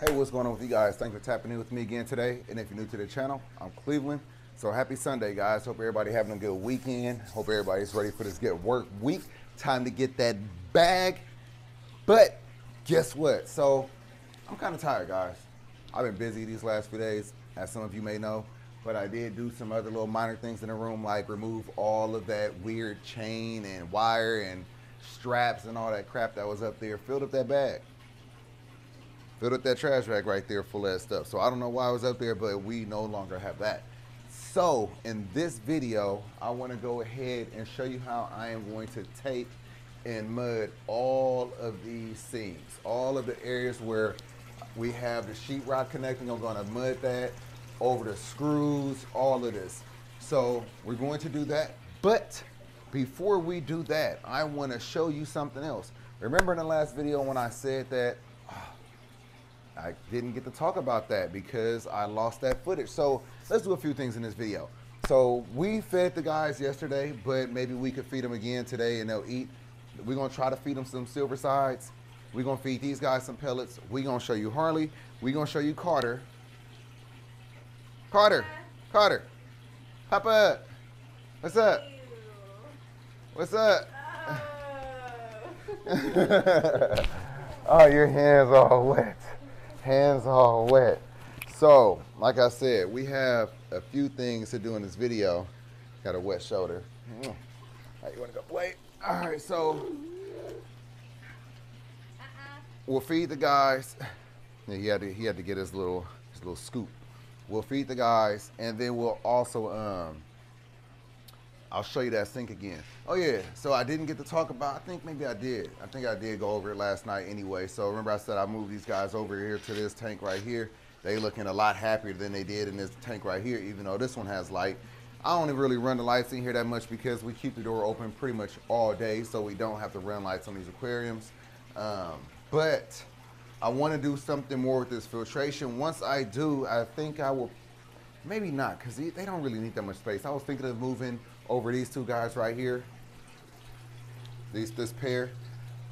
Hey, what's going on with you guys? Thanks for tapping in with me again today. And if you're new to the channel, I'm Cleveland. So happy Sunday, guys. Hope everybody having a good weekend. Hope everybody's ready for this get work week. Time to get that bag. But guess what? So I'm kind of tired, guys. I've been busy these last few days, as some of you may know. But I did do some other little minor things in the room, like remove all of that weird chain and wire and straps and all that crap that was up there. Filled up that bag filled up that trash bag right there full of that stuff. So I don't know why I was up there, but we no longer have that. So in this video, I want to go ahead and show you how I am going to tape and mud all of these seams, all of the areas where we have the sheetrock connecting. I'm going to mud that over the screws, all of this. So we're going to do that. But before we do that, I want to show you something else. Remember in the last video when I said that I didn't get to talk about that because I lost that footage. So let's do a few things in this video. So we fed the guys yesterday, but maybe we could feed them again today and they'll eat. We're gonna try to feed them some silver sides. We're gonna feed these guys some pellets. We're gonna show you Harley. We're gonna show you Carter. Carter, Carter, hop up. What's up? What's up? oh, oh your hands all wet hands all wet. So, like I said, we have a few things to do in this video. Got a wet shoulder. Mm. Right, you wanna go play? All right, so we'll feed the guys. He had to he had to get his little his little scoop. We'll feed the guys, and then we'll also um I'll show you that sink again. Oh yeah, so I didn't get to talk about, I think maybe I did. I think I did go over it last night anyway. So remember I said I moved these guys over here to this tank right here. They looking a lot happier than they did in this tank right here, even though this one has light. I don't really run the lights in here that much because we keep the door open pretty much all day, so we don't have to run lights on these aquariums. Um, but I want to do something more with this filtration. Once I do, I think I will, maybe not, because they don't really need that much space. I was thinking of moving over these two guys right here, these this pair.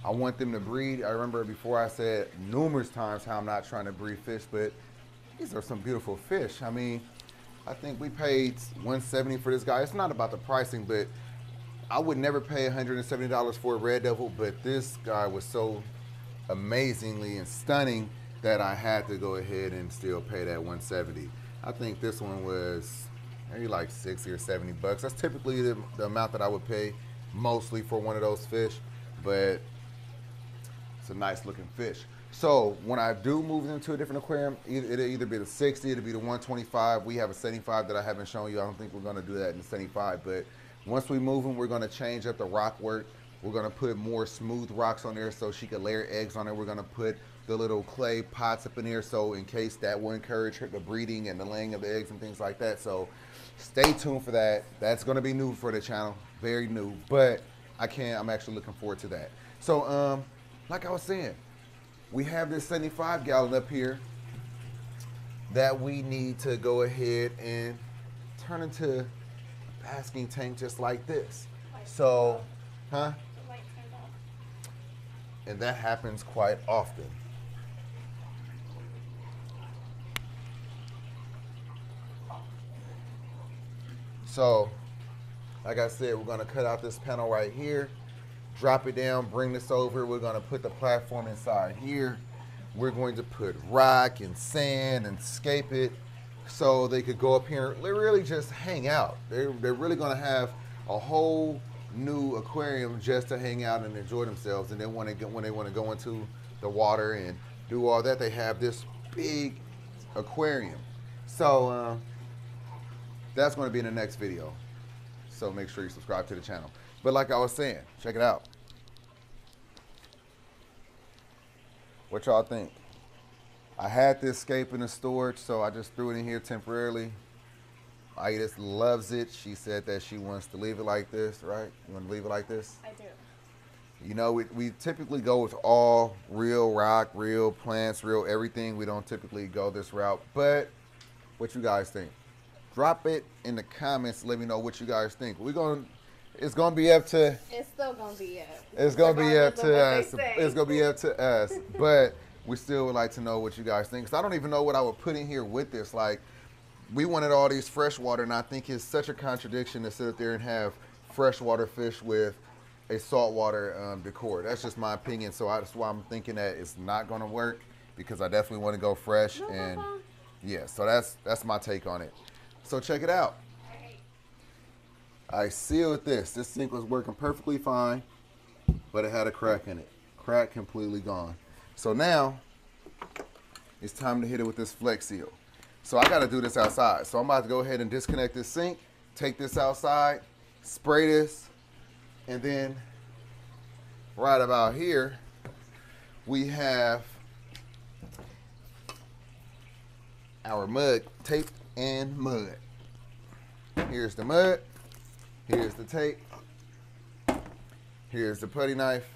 I want them to breed. I remember before I said numerous times how I'm not trying to breed fish, but these are some beautiful fish. I mean, I think we paid 170 for this guy. It's not about the pricing, but I would never pay $170 for a red devil, but this guy was so amazingly and stunning that I had to go ahead and still pay that 170. I think this one was maybe like 60 or 70 bucks. That's typically the, the amount that I would pay mostly for one of those fish, but it's a nice looking fish. So when I do move them to a different aquarium, it'll either be the 60, it'll be the 125. We have a 75 that I haven't shown you. I don't think we're gonna do that in the 75, but once we move them, we're gonna change up the rock work. We're gonna put more smooth rocks on there so she can layer eggs on there. We're gonna put the little clay pots up in here so in case that will encourage her, the breeding and the laying of the eggs and things like that. So stay tuned for that. That's going to be new for the channel, very new, but I can't, I'm actually looking forward to that. So, um, like I was saying, we have this 75 gallon up here that we need to go ahead and turn into a basking tank just like this. So, huh? And that happens quite often. So, like I said, we're gonna cut out this panel right here, drop it down, bring this over. We're gonna put the platform inside here. We're going to put rock and sand and scape it so they could go up here and really just hang out. They're, they're really gonna have a whole new aquarium just to hang out and enjoy themselves. And then when they, when they wanna go into the water and do all that, they have this big aquarium. So, uh, that's going to be in the next video. So make sure you subscribe to the channel. But like I was saying, check it out. What y'all think? I had this scape in the storage, so I just threw it in here temporarily. Itis loves it. She said that she wants to leave it like this, right? You want to leave it like this? I do. You know, we, we typically go with all real rock, real plants, real everything. We don't typically go this route. But what you guys think? Drop it in the comments. Let me know what you guys think. We're going. It's gonna be up to. It's still gonna be up. It's gonna be up to us. It's gonna be up to us. But we still would like to know what you guys think. Cause I don't even know what I would put in here with this. Like, we wanted all these freshwater, and I think it's such a contradiction to sit up there and have freshwater fish with a saltwater um, decor. That's just my opinion. So I, that's why I'm thinking that it's not going to work because I definitely want to go fresh and yeah. So that's that's my take on it. So check it out. I sealed this. This sink was working perfectly fine, but it had a crack in it. Crack completely gone. So now it's time to hit it with this Flex Seal. So I got to do this outside. So I'm about to go ahead and disconnect this sink, take this outside, spray this, and then right about here, we have our mud, tape and mud. Here's the mud, here's the tape, here's the putty knife,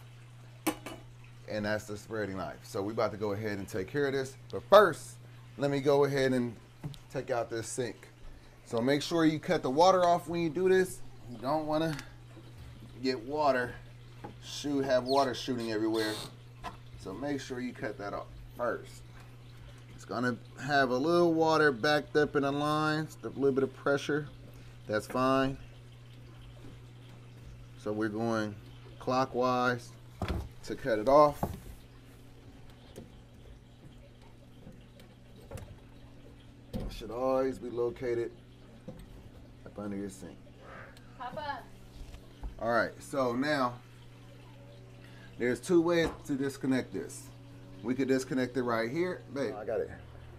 and that's the spreading knife. So we about to go ahead and take care of this. But first, let me go ahead and take out this sink. So make sure you cut the water off when you do this. You don't want to get water, shoot, have water shooting everywhere. So make sure you cut that off first. It's gonna have a little water backed up in the lines, a little bit of pressure. That's fine. So we're going clockwise to cut it off. It should always be located up under your sink. Papa. All right, so now there's two ways to disconnect this. We could disconnect it right here. Babe, I got it.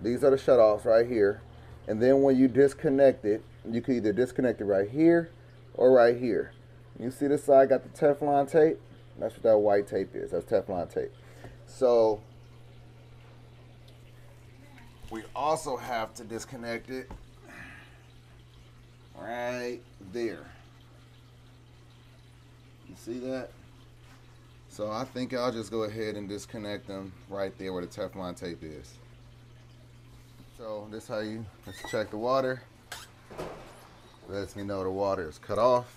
These are the shutoffs right here. And then when you disconnect it, you can either disconnect it right here or right here. You see this side got the Teflon tape? That's what that white tape is. That's Teflon tape. So we also have to disconnect it right there. You see that? So I think I'll just go ahead and disconnect them right there where the Teflon tape is. So this how you, let's check the water. Lets me know the water is cut off.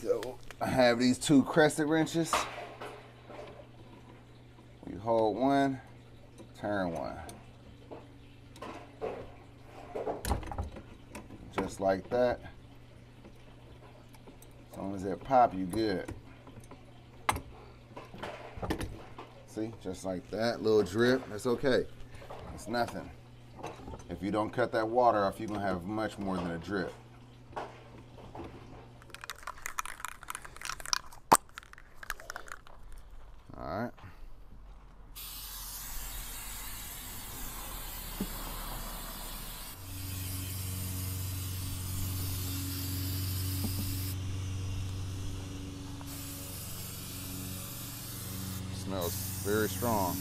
So I have these two crescent wrenches. You hold one, turn one. Just like that. As long as it pop, you good. See, just like that, little drip, that's okay. It's nothing. If you don't cut that water off, you're gonna have much more than a drip. All right. Smells very strong.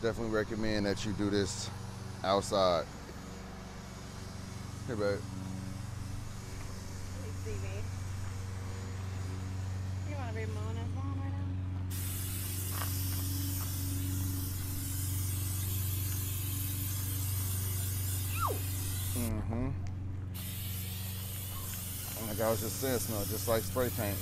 Definitely recommend that you do this outside. Babe. Hey, Stevie. You want to be mowing his lawn right now? Mm-hmm. Like I was just saying, smell just like spray paint.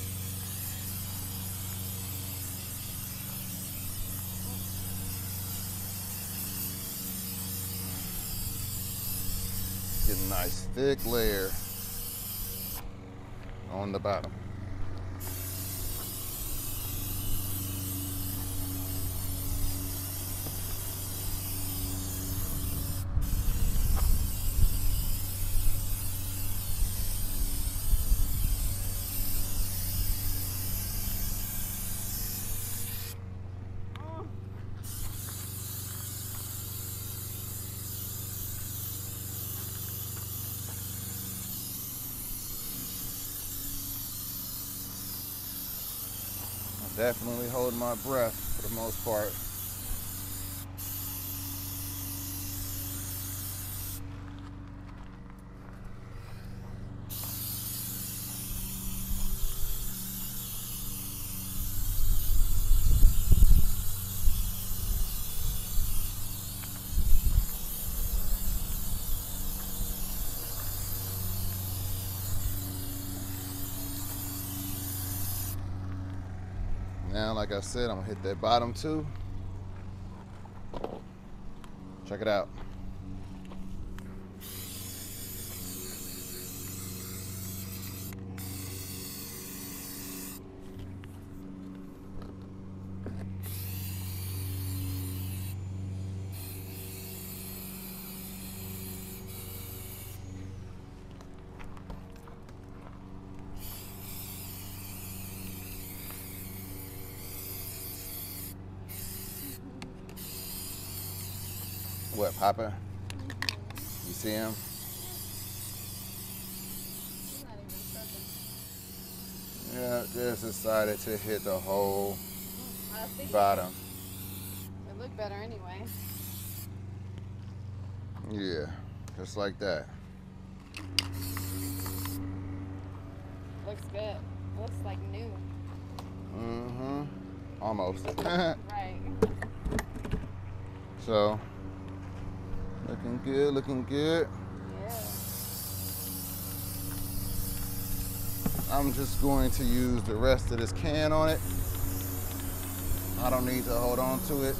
Get a nice thick layer on the bottom. Definitely holding my breath for the most part. Like I said, I'm gonna hit that bottom too. Check it out. What, Papa? You see him? He's not even tripping. Yeah, just decided to hit the whole bottom. it looked better anyway. Yeah, just like that. Looks good. Looks like new. Mm-hmm. Almost. Right. so, looking good, looking good. Yeah. I'm just going to use the rest of this can on it. I don't need to hold on to it.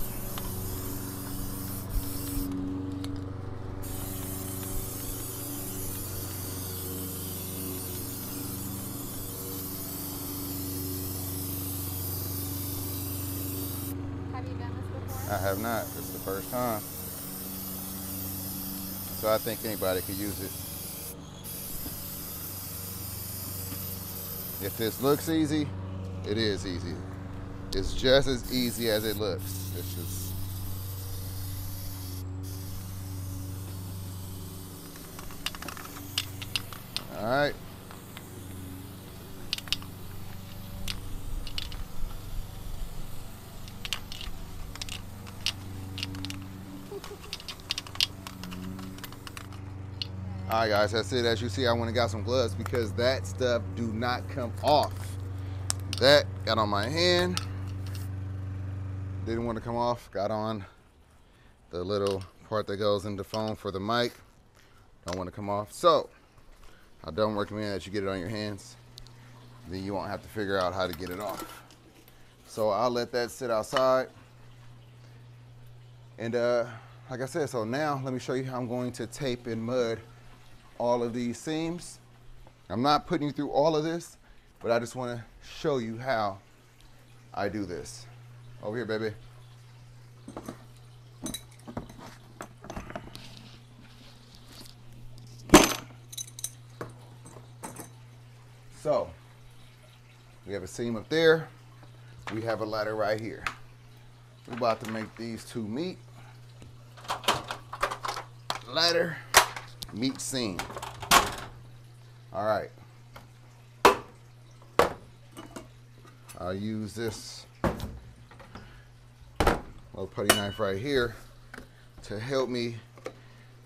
Have you done this before? I have not. This is the first time. So I think anybody could use it. If this looks easy, it is easy. It's just as easy as it looks. It's just All right. All right, guys, that's it. As you see, I went and got some gloves because that stuff do not come off. That got on my hand. Didn't want to come off. Got on the little part that goes in the phone for the mic. Don't want to come off. So, I don't recommend that you get it on your hands. Then you won't have to figure out how to get it off. So I'll let that sit outside. And uh, like I said, so now let me show you how I'm going to tape in mud all of these seams. I'm not putting you through all of this, but I just want to show you how I do this. Over here, baby. So, we have a seam up there. We have a ladder right here. We're about to make these two meet. Ladder, meet seam. All right. I'll use this little putty knife right here to help me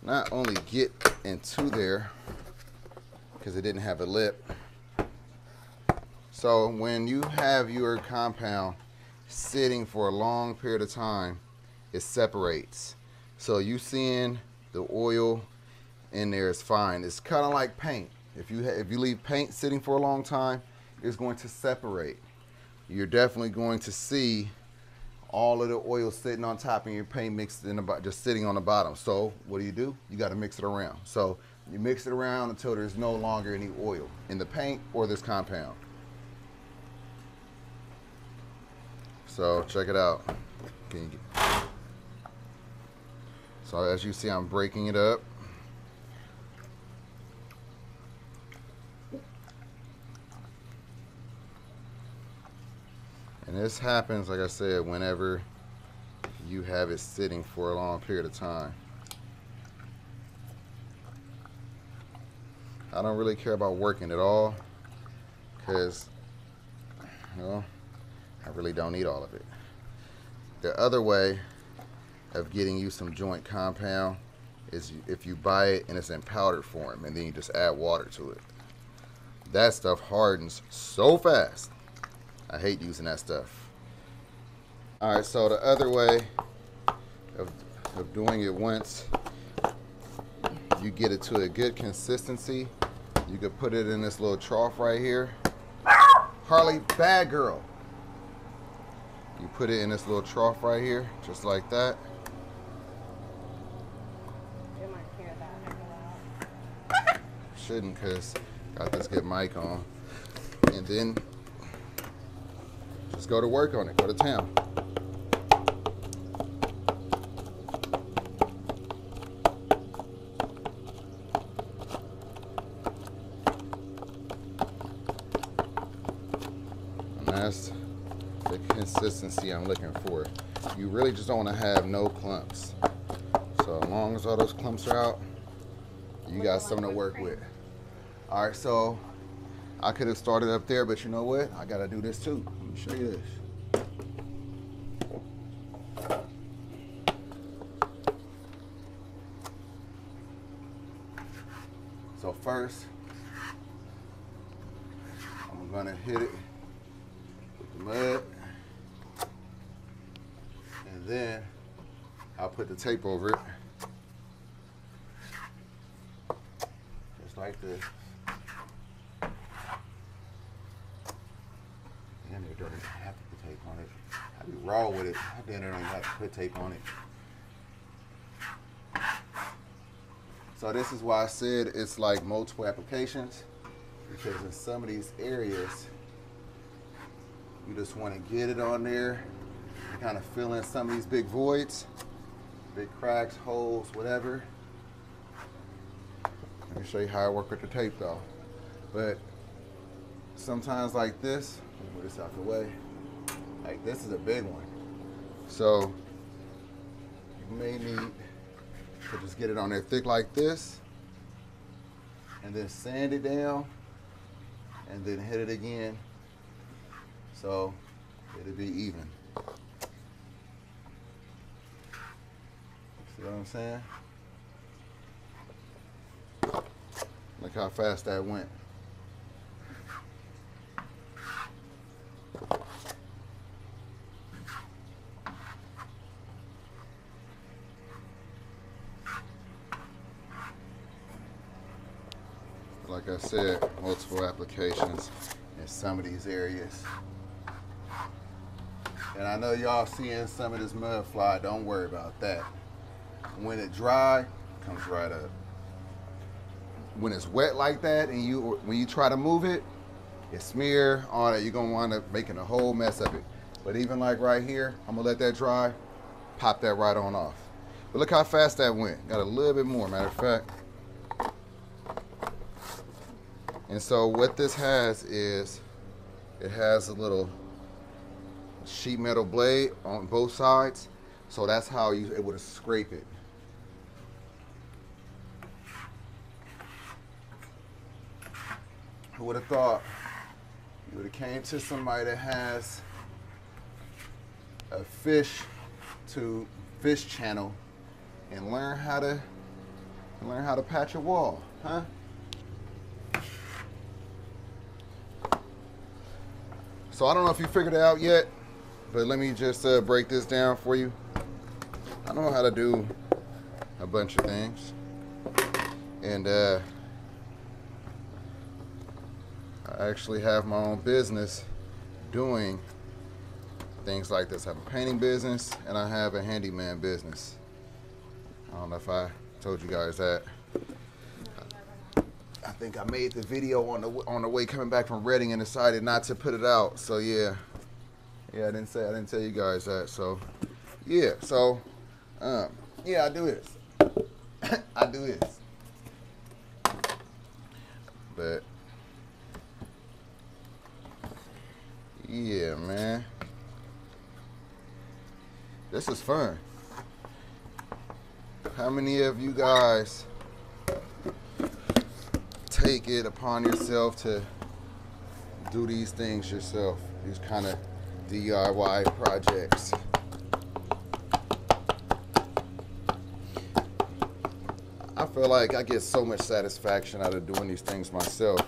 not only get into there because it didn't have a lip. So when you have your compound sitting for a long period of time, it separates. So you seeing the oil in there is fine. It's kind of like paint. If you if you leave paint sitting for a long time, it's going to separate. You're definitely going to see all of the oil sitting on top and your paint mixed in about just sitting on the bottom. So what do you do? You got to mix it around. So you mix it around until there's no longer any oil in the paint or this compound. So check it out. So as you see, I'm breaking it up. And this happens, like I said, whenever you have it sitting for a long period of time. I don't really care about working at all because, well, I really don't need all of it. The other way of getting you some joint compound is if you buy it and it's in powder form and then you just add water to it. That stuff hardens so fast. I hate using that stuff. All right, so the other way of, of doing it once you get it to a good consistency, you could put it in this little trough right here. Harley, bad girl. You put it in this little trough right here, just like that. You might hear that heck of loud. Shouldn't, cause got this good mic on. And then just go to work on it. Go to town. And that's the consistency I'm looking for. You really just don't want to have no clumps. So as long as all those clumps are out, you got something to work with. All right, so I could have started up there, but you know what? I gotta do this too. Me show you this. So first, I'm gonna hit it with the mud, and then I'll put the tape over it. Just like this. And they don't even have to put tape on it. I be raw with it. I didn't even have to put tape on it. So this is why I said it's like multiple applications. Because in some of these areas, you just want to get it on there and kind of fill in some of these big voids, big cracks, holes, whatever. Let me show you how I work with the tape though. But sometimes like this, move this out the way. Like this is a big one. So you may need to just get it on there thick like this and then sand it down and then hit it again so it'll be even. See what I'm saying? Look how fast that went. Like I said, multiple applications in some of these areas. And I know y'all seeing some of this mud fly, don't worry about that. When it dry, comes right up. When it's wet like that and you when you try to move it, it smear on it, you're gonna wind up making a whole mess of it. But even like right here, I'm gonna let that dry, pop that right on off. But look how fast that went. Got a little bit more, matter of fact. And so what this has is, it has a little sheet metal blade on both sides. So that's how you're able to scrape it. Who would have thought you would have came to somebody that has a fish to fish channel and learn how to learn how to patch a wall, huh? So I don't know if you figured it out yet, but let me just uh, break this down for you. I know how to do a bunch of things, and uh, I actually have my own business doing things like this. I have a painting business and I have a handyman business. I don't know if I told you guys that. I think I made the video on the on the way coming back from Reading and decided not to put it out. So yeah, yeah, I didn't say I didn't tell you guys that. So yeah, so um, yeah, I do this. I do this. But yeah, man, this is fun. How many of you guys? Take it upon yourself to do these things yourself, these kind of DIY projects. I feel like I get so much satisfaction out of doing these things myself.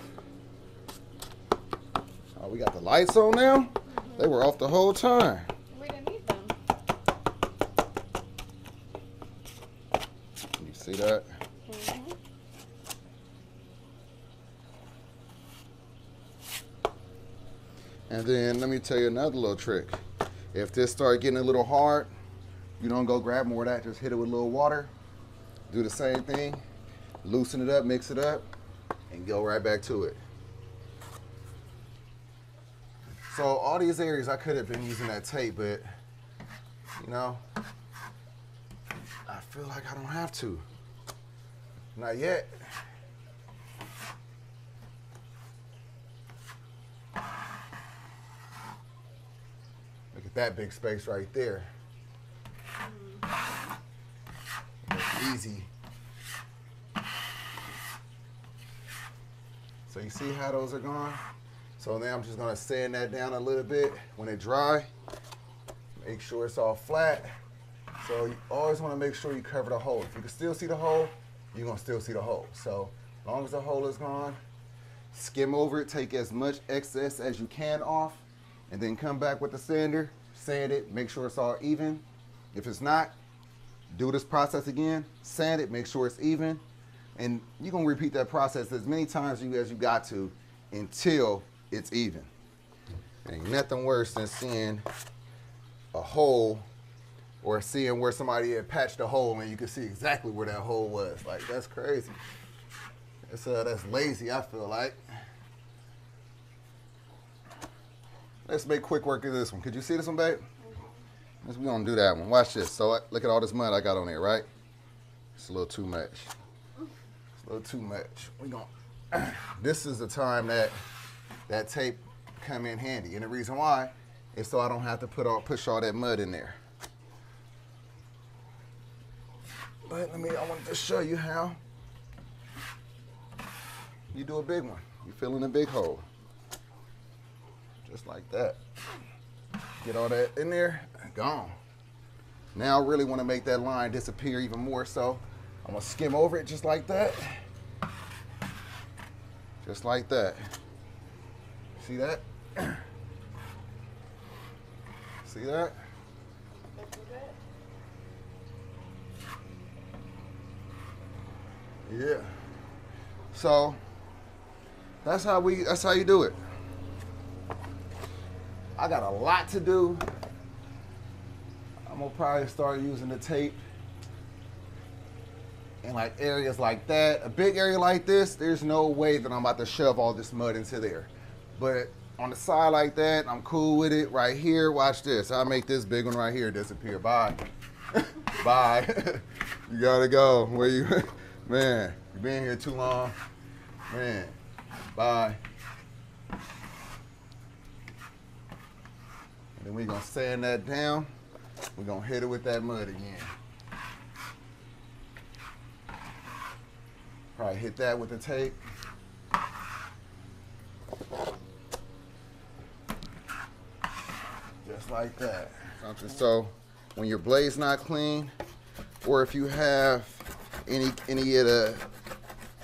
Oh, we got the lights on now? They were off the whole time. We didn't need them. You see that? Mhm. And then let me tell you another little trick. If this start getting a little hard, you don't go grab more of that. Just hit it with a little water. Do the same thing. Loosen it up, mix it up, and go right back to it. So all these areas I could have been using that tape, but you know, I feel like I don't have to. Not yet. That big space right there. easy. So you see how those are gone? So now I'm just gonna sand that down a little bit. When it dry, make sure it's all flat. So you always wanna make sure you cover the hole. If you can still see the hole, you're gonna still see the hole. So as long as the hole is gone, skim over it, take as much excess as you can off, and then come back with the sander, sand it, make sure it's all even. If it's not, do this process again, sand it, make sure it's even, and you're gonna repeat that process as many times you, as you got to until it's even. Ain't nothing worse than seeing a hole or seeing where somebody had patched a hole and you can see exactly where that hole was. Like that's crazy. That's uh, that's lazy. I feel like. Let's make quick work of this one. Could you see this one, babe? Let's, we gonna do that one. Watch this. So look at all this mud I got on there, right? It's a little too much. It's a little too much. We gonna. this is the time that that tape come in handy, and the reason why is so I don't have to put all push all that mud in there. But let me. I wanted to show you how you do a big one. You fill in a big hole, just like that. Get all that in there, gone. Now I really want to make that line disappear even more, so I'm gonna skim over it just like that. Just like that. See that? See that? Yeah. So that's how we that's how you do it. I got a lot to do. I'm gonna probably start using the tape in like areas like that. A big area like this, there's no way that I'm about to shove all this mud into there. But on the side like that, I'm cool with it. Right here, watch this. I'll make this big one right here disappear. Bye. Bye. you gotta go. Where you man, you been here too long. Man. Bye. Then we're gonna sand that down. We're gonna hit it with that mud again. Probably hit that with the tape. Just like that. Something so when your blade's not clean, or if you have any any of the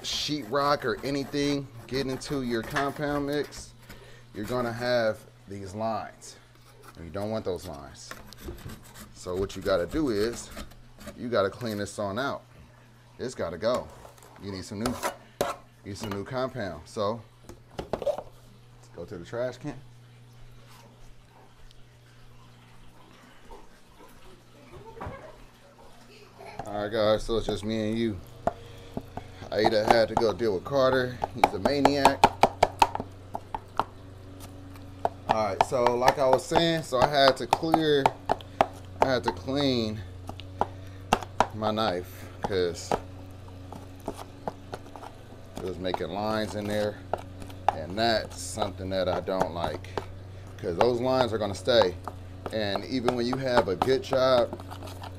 sheetrock or anything getting into your compound mix, you're gonna have these lines. And you don't want those lines. So what you gotta do is, you gotta clean this on out. It's gotta go. You need some new, need some new compound. So, let's go to the trash can. All right, guys, so it's just me and you. Aida had to go deal with Carter. He's a maniac. All right, so like I was saying, so I had to clear, I had to clean my knife because it was making lines in there. And that's something that I don't like because those lines are gonna stay. And even when you have a good job,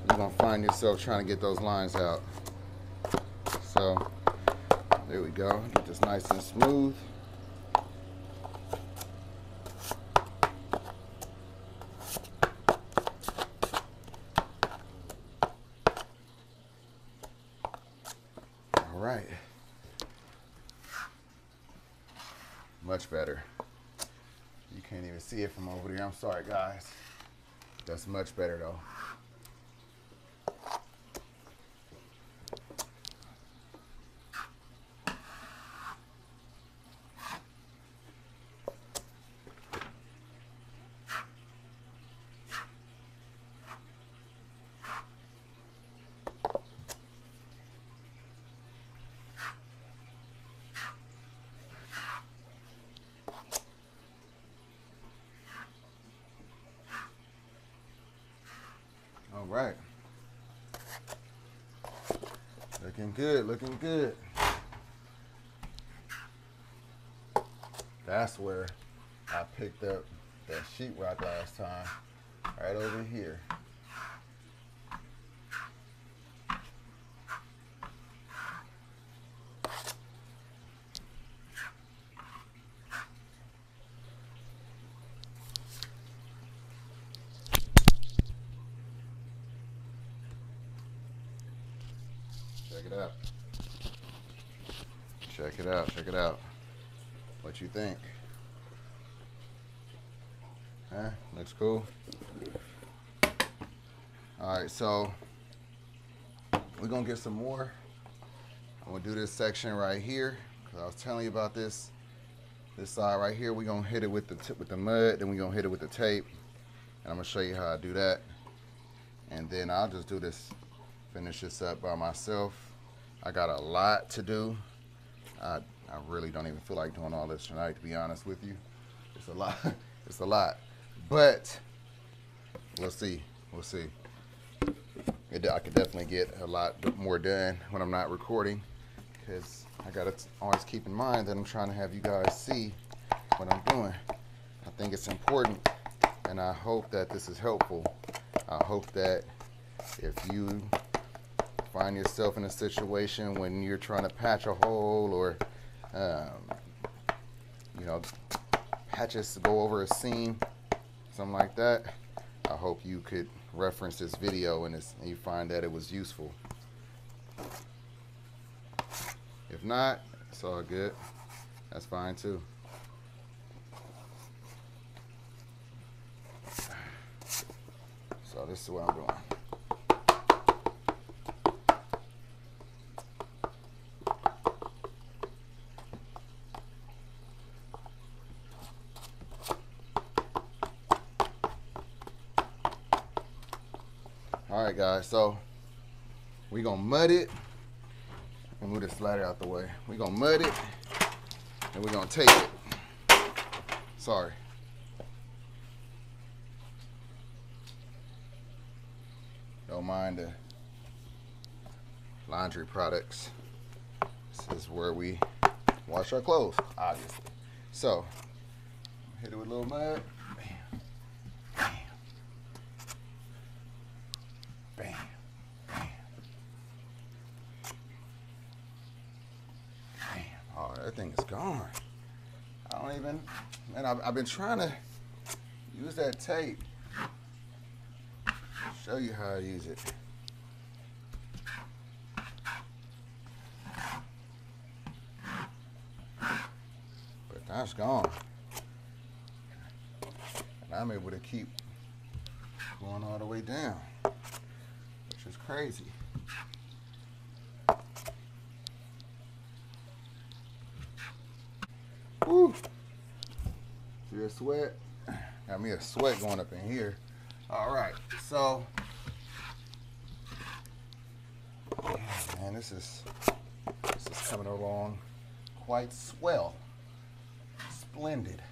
you're gonna find yourself trying to get those lines out. So there we go, get this nice and smooth. All right. Much better. You can't even I'm sorry, guys. That's much better, though. Good, looking good. That's where I picked up that sheetrock last time. Right over here. Check it out. Check it out. What you think? Huh? Looks cool. All right, so we're gonna get some more. I'm gonna do this section right here because I was telling you about this. This side right here, we're gonna hit it with the t- with the mud, then we're gonna hit it with the tape, and I'm gonna show you how I do that. And then I'll just do this, finish this up by myself. I got a lot to do. I I really don't even feel like doing all this tonight, to be honest with you. It's a lot. it's a lot. But we'll see. We'll see. It, I could definitely get a lot more done when I'm not recording because I got to always keep in mind that I'm trying to have you guys see what I'm doing. I think it's important and I hope that this is helpful. I hope that if you find yourself in a situation when you're trying to patch a hole or um, you know patches to go over a seam something like that. I hope you could reference this video and, and you find that it was useful. If not it's all good. That's fine too. So this is what i'm doing All right, guys. So we gonna mud it and move this ladder out the way. We gonna mud it and we gonna tape it. Sorry. Don't mind the laundry products. This is where we wash our clothes, obviously. So hit it with a little mud. Bam. Bam. Bam. Bam. Bam. Oh, that thing is gone. I don't even, man, I've, been trying to use that tape. Show you how I use it. But that's gone. And I'm able to keep going all the way down which is crazy. Woo! See that sweat? Got me a sweat going up in here. All right, so man, this is this is coming along quite swell, splendid.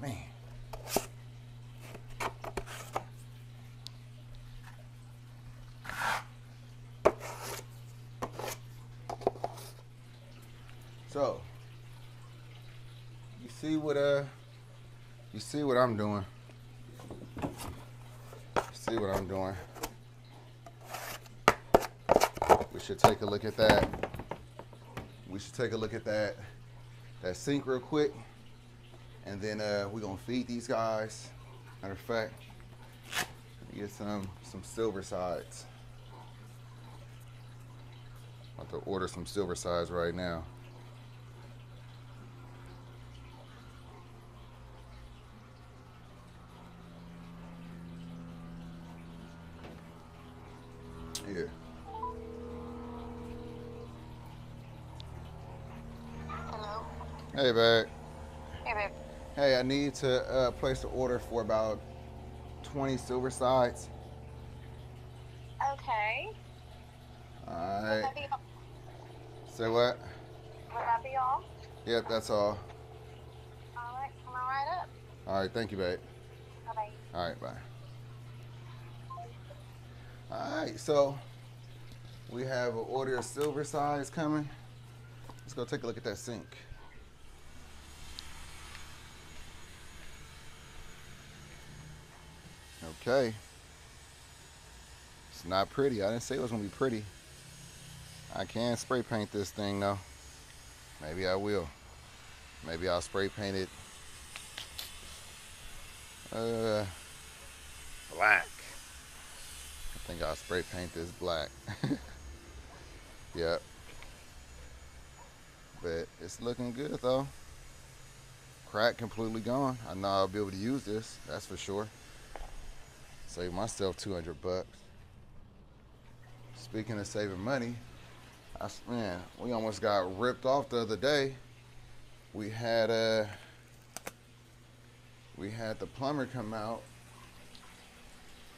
Man. So, you see what uh, you see what I'm doing. You see what I'm doing. We should take a look at that. We should take a look at that that sink real quick, and then uh, we're gonna feed these guys. Matter of fact, get some some silver sides. About to order some silver sides right now. Yeah. Hello. Hey, babe. Hey, babe. Hey, I need to uh, place an order for about 20 silver sides. Okay. All Would that be all? Say what? Would that be all? Yep, that's all. All right. Come on right up. All right, thank you, babe. Bye bye. All right, bye. All right, so We have an order of silver sides coming. Let's go take a look at that sink. Okay. It's not pretty. I didn't say it was gonna be pretty. I can spray paint this thing though. Maybe I will. Maybe I'll spray paint it uh, black. I think I'll spray paint this black. yep. But it's looking good though. Crack completely gone. I know I'll be able to use this, that's for sure. Save myself 200 bucks. Speaking of saving money, I, man, we almost got ripped off the other day. We had a, we had the plumber come out.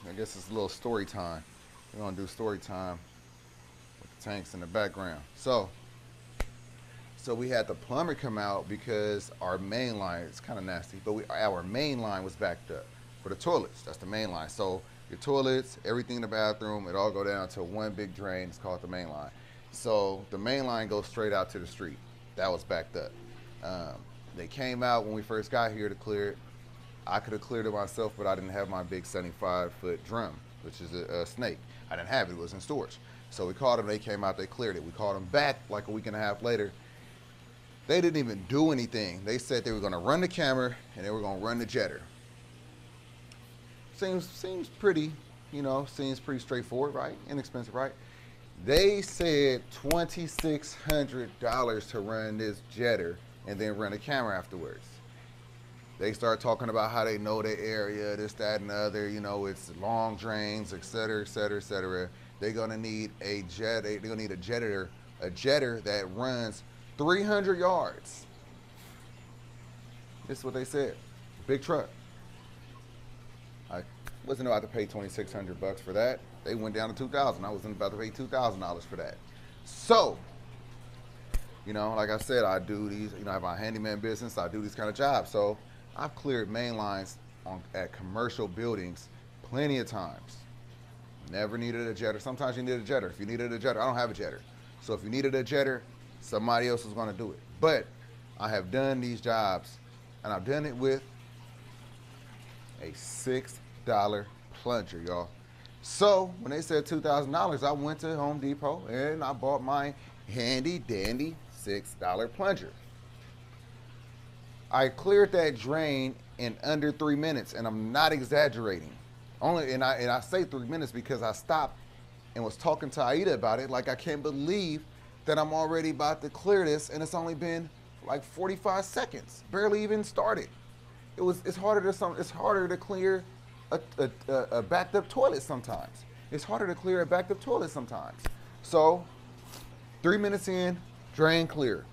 I guess it's a little story time. We're gonna do story time with the tanks in the background. So, so we had the plumber come out because our main line is kind of nasty, but we, our main line was backed up for the toilets. That's the main line. So your toilets, everything in the bathroom, it all go down to one big drain. It's called the main line. So the main line goes straight out to the street. That was backed up. Um, they came out when we first got here to clear it. I could have cleared it myself, but I didn't have my big 75 foot drum, which is a, a snake. I didn't have it. It was in storage. So we called them. They came out. They cleared it. We called them back like a week and a half later. They didn't even do anything. They said they were going to run the camera and they were going to run the jetter. Seems seems pretty, you know, seems pretty straightforward, right? Inexpensive, right? They said twenty six hundred dollars to run this jetter and then run a camera afterwards. They start talking about how they know the area, this, that, and the other. You know, it's long drains, et cetera, et cetera, et cetera. They're gonna need a jet. They're gonna need a jetter, a jetter that runs 300 yards. This is what they said. Big truck. Wasn't about to pay 2,600 bucks for that. They went down to 2,000. I wasn't about to pay 2,000 dollars for that. So, you know, like I said, I do these. You know, I have my handyman business. I do these kind of jobs. So, I've cleared main lines on at commercial buildings plenty of times. Never needed a jetter. Sometimes you need a jetter. If you needed a jetter, I don't have a jetter. So if you needed a jetter, somebody else was going to do it. But I have done these jobs, and I've done it with a six dollar plunger, y'all. So when they said two thousand dollars, I went to Home Depot and I bought my handy dandy six dollar plunger. I cleared that drain in under three minutes, and I'm not exaggerating. Only and I and I say three minutes because I stopped and was talking to Aida about it. Like I can't believe that I'm already about to clear this, and it's only been like 45 seconds, barely even started. It was it's harder to some it's harder to clear a, a, a backed up toilet sometimes. It's harder to clear a backed up toilet sometimes. So three minutes in, drain clear.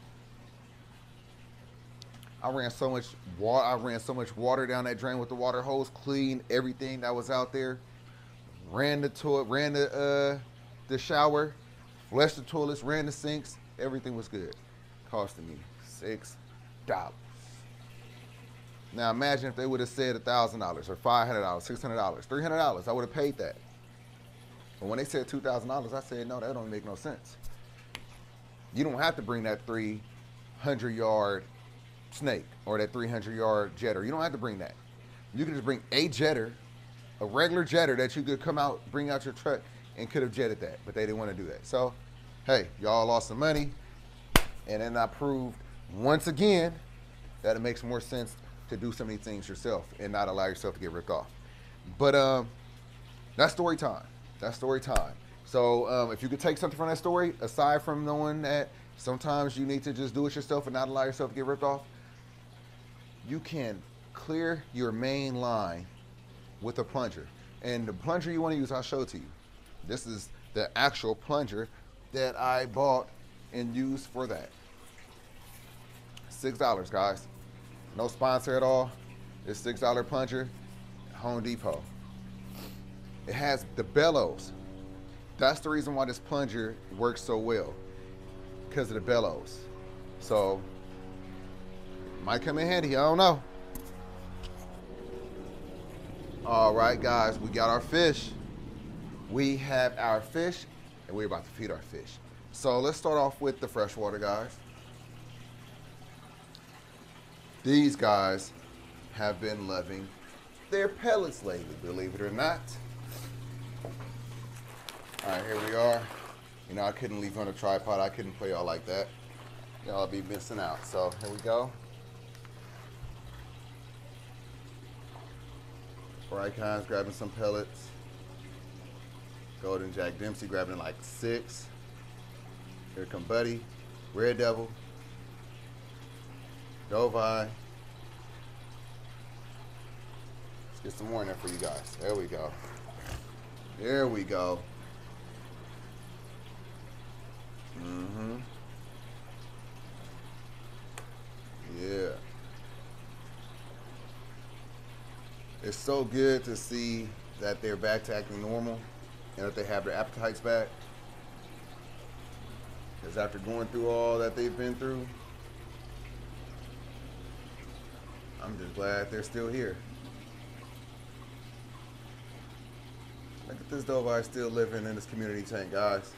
I ran so much water. I ran so much water down that drain with the water hose, cleaned everything that was out there. Ran the toilet, ran the uh, the shower, flushed the toilets, ran the sinks. Everything was good. Costing me six dollars. Now imagine if they would have said thousand dollars or five hundred dollars, six hundred dollars, three hundred dollars. I would have paid that. But when they said two thousand dollars, I said no, that don't make no sense. You don't have to bring that three hundred yard snake or that 300 yard jetter. You don't have to bring that. You can just bring a jetter, a regular jetter that you could come out, bring out your truck, and could have jetted that, but they didn't want to do that. So, hey, y'all lost some money, and then I proved once again that it makes more sense to do of these things yourself and not allow yourself to get ripped off. But um, that's story time. That's story time. So um, if you could take something from that story, aside from knowing that sometimes you need to just do it yourself and not allow yourself to get ripped off, you can clear your main line with a plunger. And the plunger you want to use, I'll show it to you. This is the actual plunger that I bought and used for that. Six dollars, guys. No sponsor at all. It's six dollar plunger, Home Depot. It has the bellows. That's the reason why this plunger works so well, because of the bellows. So might come in handy. I don't know. All right, guys, we got our fish. We have our fish and we're about to feed our fish. So let's start off with the freshwater guys. These guys have been loving their pellets lately, believe it or not. All right, here we are. You know, I couldn't leave on a tripod. I couldn't play y'all like that. Y'all be missing out. So here we go. Bright Kinds grabbing some pellets. Golden Jack Dempsey grabbing like six. Here come Buddy. Red Devil. Dovii. Let's get some more in there for you guys. There we go. There we go. Mm-hmm. Yeah. It's so good to see that they're back to acting normal and that they have their appetites back. Because after going through all that they've been through, I'm just glad they're still here. Look at this Dovii still living in this community tank, guys.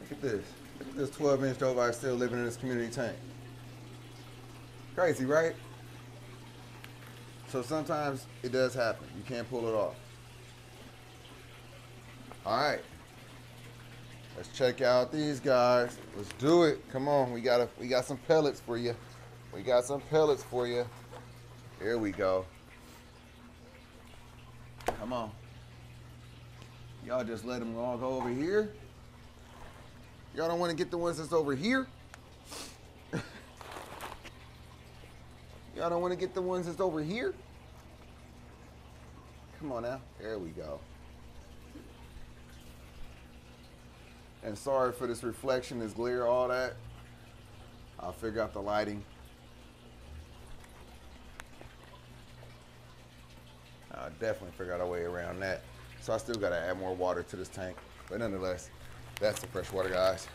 Look at this. Look at this 12 inch Dovii still living in this community tank. Crazy, right? So sometimes it does happen. You can't pull it off. All right. Let's check out these guys. Let's do it. Come on. We got a, we got some pellets for you. We got some pellets for you. Here we go. Come on. Y'all just let them all go over here. Y'all don't want to get the ones that's over here. Y'all don't want to get the ones that's over here? Come on now. There we go. And sorry for this reflection, this glare, all that. I'll figure out the lighting. I'll definitely figure out a way around that. So I still gotta add more water to this tank. But nonetheless, that's the fresh water, guys.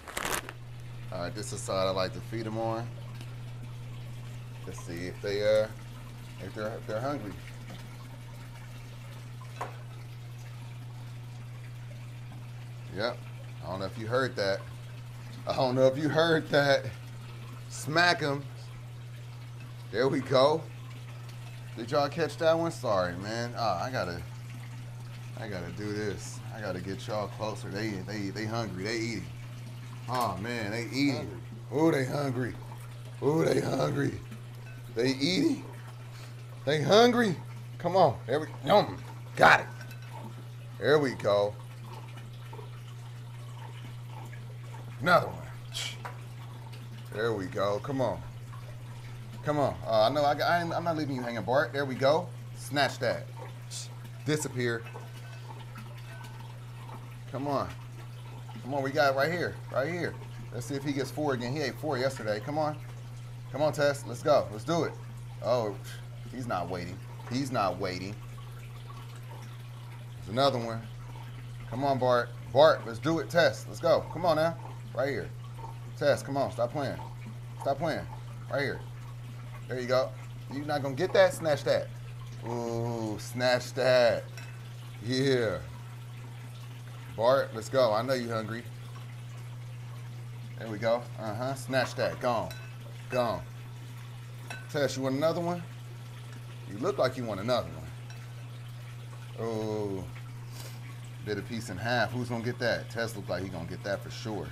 Right, this is the side I like to feed them on. Let's see if they uh if they're if they're hungry. Yep. I don't know if you heard that. I don't know if you heard that. Smack them. There we go. Did y'all catch that one? Sorry, man. Oh, I gotta, I gotta do this. I gotta get y'all closer. They, they, they hungry. They eating. Oh man, they eating. Oh, they hungry. Oh, they hungry. They eating. They hungry. Come on. There we Yum. Got it. There we go. Another one. There we go. Come on. Come on. Uh, I know I, I I'm not leaving you hanging, Bart. There we go. Snatch that. Disappear. Come on. Come on, we got it right here. Right here. Let's see if he gets four again. He ate four yesterday. Come on. Come on, Tess. Let's go. Let's do it. Oh, he's not waiting. He's not waiting. There's another one. Come on, Bart. Bart, let's do it. Tess, let's go. Come on now. Right here. Tess, come on. Stop playing. Stop playing. Right here. There you go. You're not to get that? Snatch that. Ooh, snatch that. Yeah. Bart, let's go. I know you hungry. There we go. Uh-huh. Snatch that. Gone. Gone. Tess, you want another one? You look like you want another one. Oh. Bit a piece in half. Who's gonna get that? Tess look like he gonna get that for sure.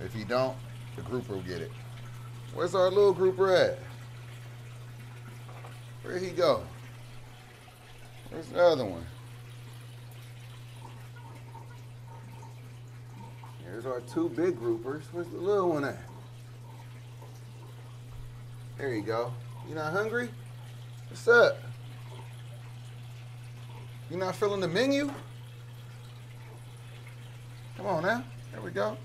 If he don't, the grouper will get it. Where's our little grouper at? Where'd he go? Where's the other one? Here's our two big groupers. Where's the little one at? There you go. You not hungry? What's up? You not filling the menu? Come on now. There we go.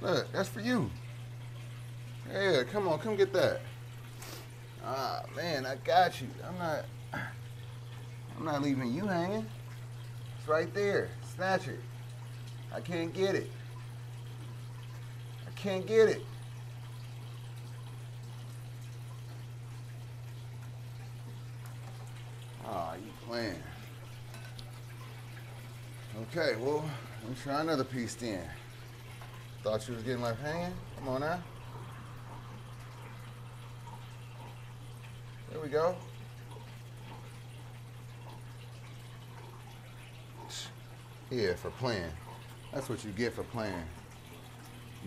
Look, that's for you. Yeah, come on, come get that. Ah, man, I got you. I'm not I'm not leaving you hanging. It's right there. Snatch it. I can't get it. I can't get it. Ah, you playing. Okay, well, let me try another piece then. Thought you was getting left hanging. Come on now. We go. Yeah, for playing. That's what you get for playing.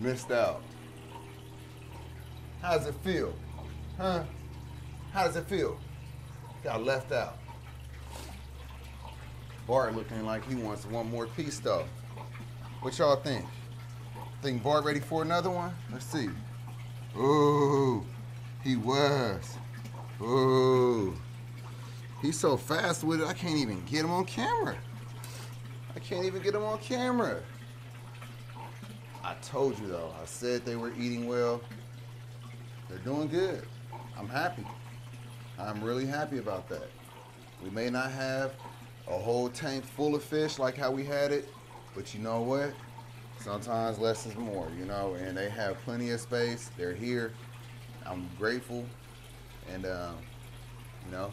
Missed out. How does it feel? Huh? How does it feel? Got left out. Bart looking like he wants one more piece though. What y'all think? Think Bart ready for another one? Let's see. Ooh, he was. Ooh. He's so fast with it, I can't even get him on camera. I can't even get him on camera. I told you though, I said they were eating well. They're doing good. I'm happy. I'm really happy about that. We may not have a whole tank full of fish like how we had it, but you know what? Sometimes less is more, you know, and they have plenty of space. They're here. I'm grateful. And, um, you know,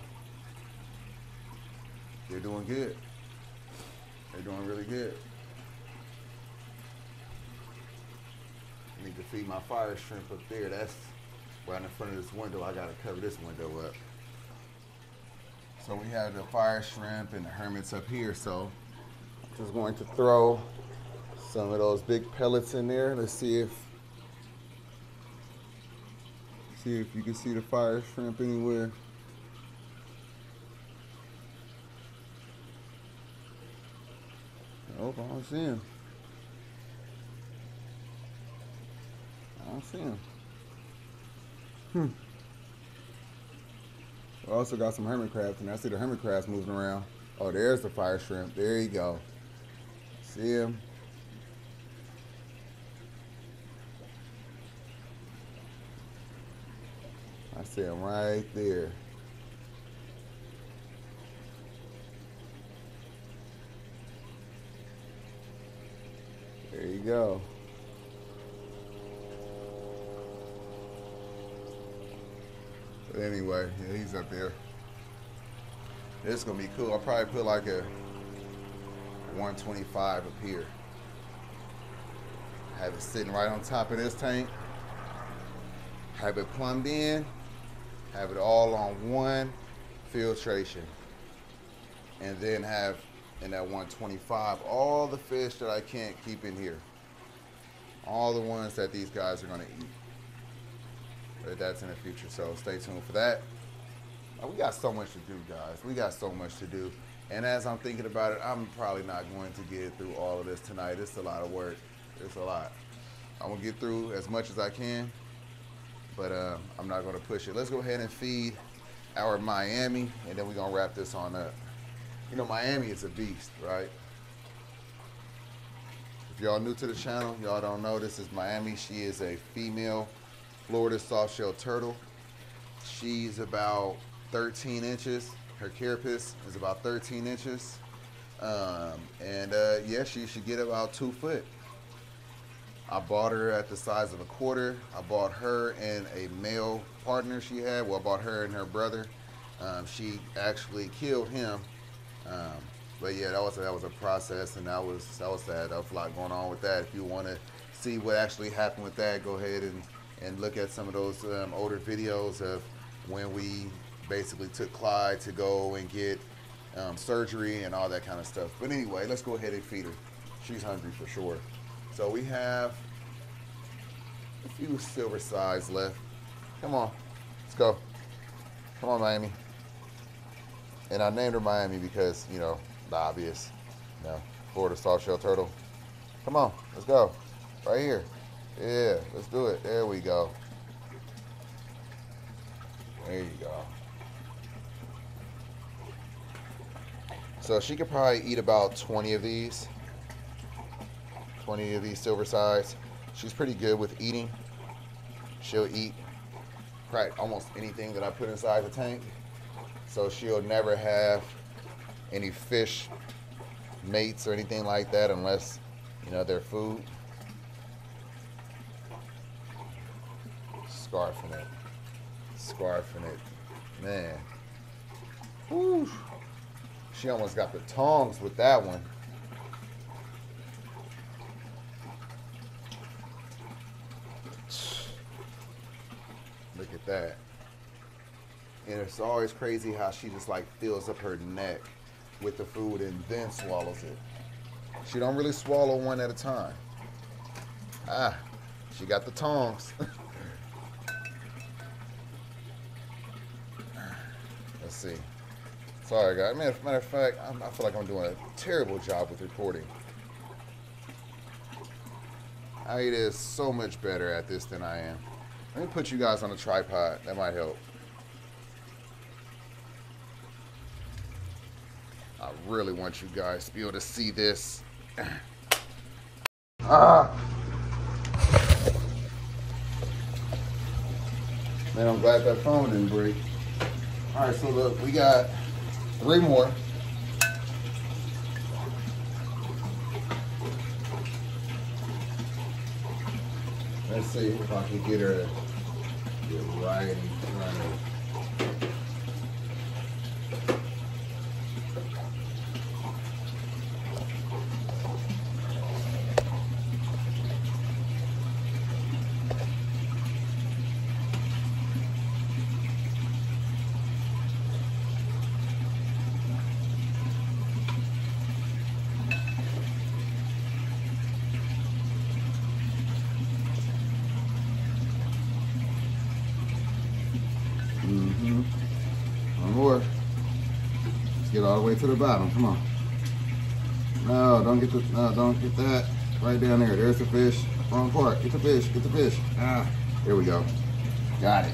they're doing good. They're doing really good. I need to feed my fire shrimp up there. That's right in front of this window. I gotta cover this window up. So we have the fire shrimp and the hermits up here. So just going to throw some of those big pellets in there. Let's see if see if you can see the fire shrimp anywhere. Nope, I don't see him. I don't see him. Hmm. We also got some hermit crabs, and I see the hermit crabs moving around. Oh, there's the fire shrimp. There you go. See him? I see him right there. There you go. But anyway, yeah, he's up there. It's gonna be cool. I'll probably put like a 125 up here. Have it sitting right on top of this tank. Have it plumbed in. Have it all on one filtration. And then have in that 125 all the fish that I can't keep in here. All the ones that these guys are gonna eat. But that's in the future, so stay tuned for that. We got so much to do, guys. We got so much to do. And as I'm thinking about it, I'm probably not going to get through all of this tonight. It's a lot of work. It's a lot. I'm gonna get through as much as I can, but uh, I'm not gonna push it. Let's go ahead and feed our Miami, and then we're gonna wrap this on up. You know, Miami is a beast, right? If y'all new to the channel, y'all don't know this is Miami. She is a female Florida softshell turtle. She's about 13 inches. Her carapace is about 13 inches. Um, and uh, yeah, she should get about two foot. I bought her at the size of a quarter. I bought her and a male partner she had. Well, I bought her and her brother. Um, she actually killed him. Um, but yeah, that was that was a process, and that was that was sad. There was a lot going on with that. If you want to see what actually happened with that, go ahead and and look at some of those um, older videos of when we basically took Clyde to go and get um, surgery and all that kind of stuff. But anyway, let's go ahead and feed her. She's hungry for sure. So we have a few silver sides left. Come on, let's go. Come on, Miami. And I named her Miami because, you know, the obvious, you know, Florida softshell turtle. Come on, let's go. Right here. Yeah, let's do it. There we go. There you go. So she could probably eat about 20 of these. 20 of these silver sides. She's pretty good with eating. She'll eat probably almost anything that I put inside the tank. So she'll never have any fish mates or anything like that unless, you know, they're food. Scarfing it. Scarfing it. Man. Whew. She almost got the tongs with that one. Look at that. And it's always crazy how she just like fills up her neck with the food and then swallows it. She don't really swallow one at a time. Ah, she got the tongs. Let's see. Sorry, guys. Matter, matter of fact, I'm, I feel like I'm doing a terrible job with recording. I is so much better at this than I am. Let me put you guys on a tripod. That might help. Really want you guys to be able to see this. ah! Man, I'm glad that phone didn't break. All right, so look, we got three more. Let's see if I can get her get right in front of Mm-hmm. One more. Let's get all the way to the bottom. Come on. No, don't get the no, don't get that. Right down there. There's the fish. Wrong part. Get the fish. Get the fish. Ah, here we go. Got it.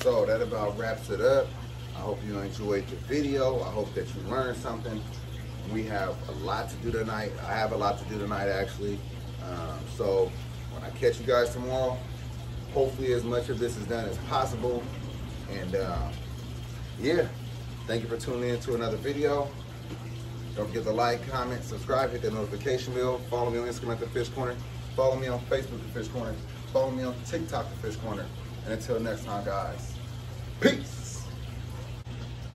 So that about wraps it up. I hope you enjoyed the video. I hope that you learned something. We have a lot to do tonight. I have a lot to do tonight actually. Um, so when I catch you guys tomorrow, hopefully as much of this is done as possible. And uh, yeah, thank you for tuning in to another video. Don't forget to like, comment, subscribe, hit that notification bell. Follow me on Instagram at The Fish Corner. Follow me on Facebook at Fish Corner. Follow me on TikTok at Fish Corner. And until next time, guys, peace.